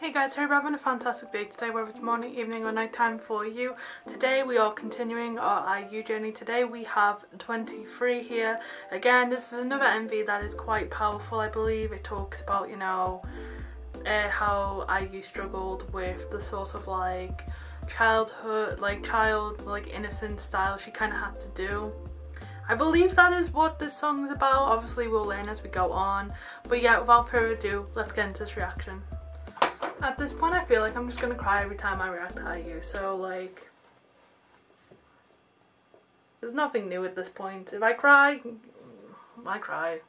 Hey guys, hope you're having a fantastic day today, whether it's morning, evening or night time for you. Today we are continuing our IU journey. Today we have 23 here. Again, this is another MV that is quite powerful, I believe. It talks about, you know, uh, how IU struggled with the sort of like childhood, like child, like innocent style she kind of had to do. I believe that is what this song is about. Obviously we'll learn as we go on. But yeah, without further ado, let's get into this reaction. At this point I feel like I'm just gonna cry every time I react to IU, so like... There's nothing new at this point. If I cry, I cry.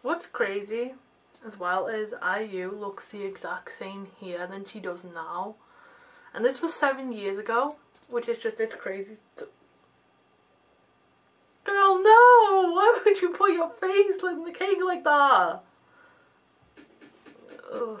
What's crazy as well is IU looks the exact same here than she does now. And this was seven years ago, which is just, it's crazy. No! Why would you put your face in the cake like that? Ugh.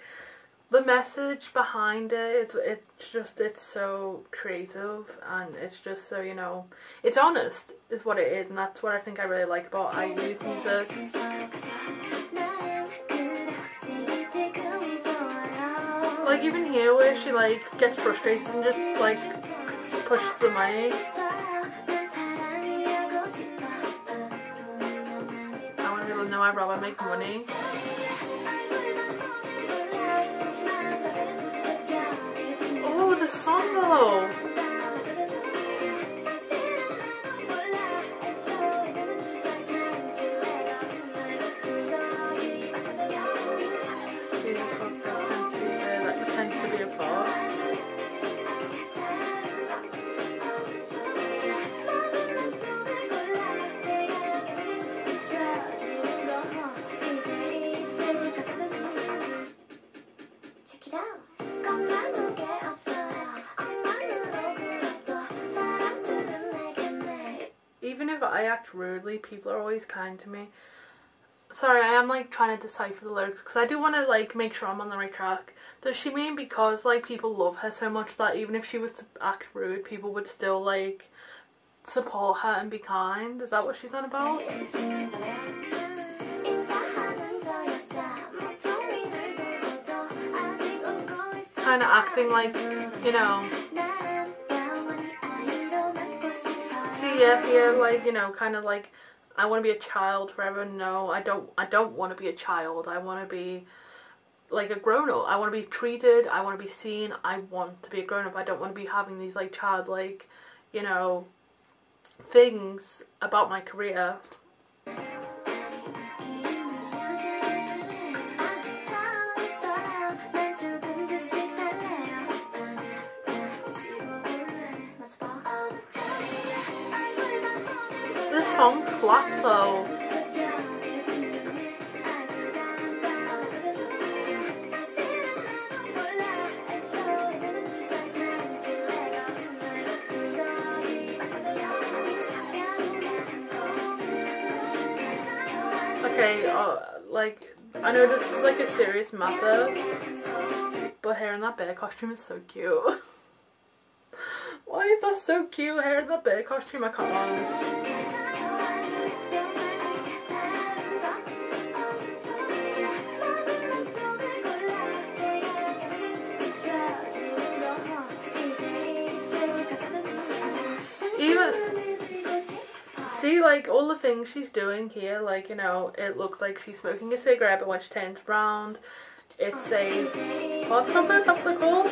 the message behind it it's it's just it's so creative and it's just so you know it's honest is what it is and that's what I think I really like about IU's music. like even here where she like gets frustrated and just like pushes the mic. I want people to know I'd rather make money I act rudely, people are always kind to me. Sorry, I am like trying to decipher the lyrics because I do want to like make sure I'm on the right track. Does she mean because like people love her so much that even if she was to act rude, people would still like support her and be kind? Is that what she's on about? kind of acting like, you know, yeah, here like you know, kind of like I want to be a child forever. No, I don't. I don't want to be a child. I want to be like a grown up. I want to be treated. I want to be seen. I want to be a grown up. I don't want to be having these like childlike, you know, things about my career. Song slaps though. Okay, uh, like I know this is like a serious matter, but hair in that bear costume is so cute. Why is that so cute? Hair in that bear costume, I can't. See like all the things she's doing here, like you know, it looks like she's smoking a cigarette, but when she turns round, it's a what's what's that called?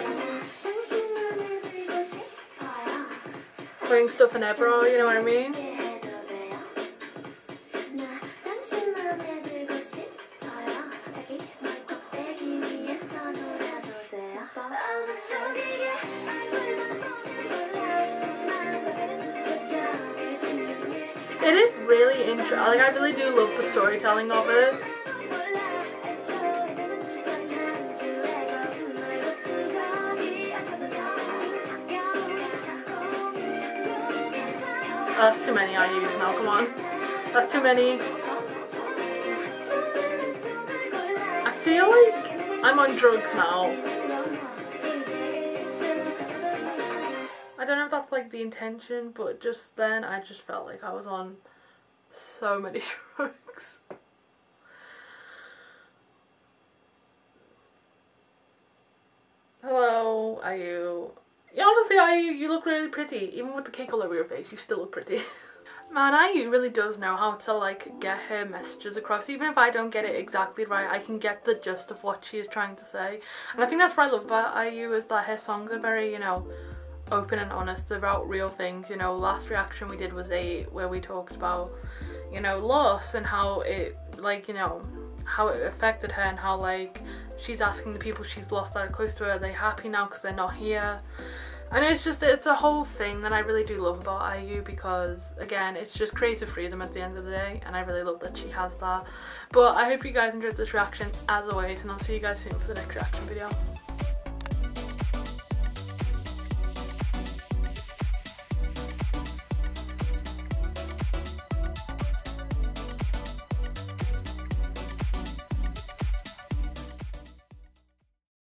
Putting stuff in her bra, you know what I mean? Much. Like I really do love the storytelling of it. That's too many IUs now, come on. That's too many. I feel like I'm on drugs now. I don't know if that's like the intention, but just then I just felt like I was on so many drugs. Hello, are you? Yeah, honestly, are you? You look really pretty. Even with the cake all over your face, you still look pretty. Man, IU really does know how to like get her messages across. Even if I don't get it exactly right, I can get the gist of what she is trying to say. And I think that's what I love about IU is that her songs are very, you know, open and honest about real things. You know, last reaction we did was a where we talked about, you know, loss and how it like, you know, how it affected her and how like she's asking the people she's lost that are close to her, are they happy now because they're not here? And it's just, it's a whole thing that I really do love about IU because, again, it's just creative freedom at the end of the day, and I really love that she has that. But I hope you guys enjoyed this reaction, as always, and I'll see you guys soon for the next reaction video.